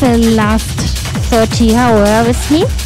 the last 30 hours with me.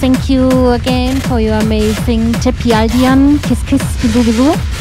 Thank you again for your amazing Tepi Aldian. Kiss, kiss, bisou, bisou.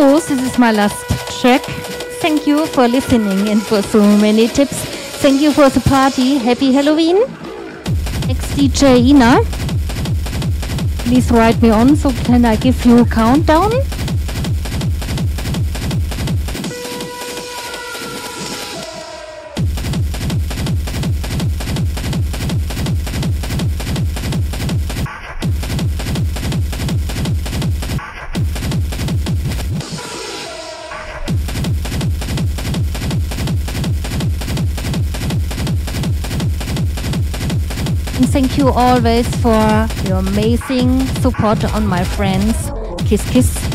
This is my last track. Thank you for listening and for so many tips. Thank you for the party. Happy Halloween. Ex DJ Ina. Please write me on so can I give you a countdown? You always for your amazing support on my friends. Kiss, kiss.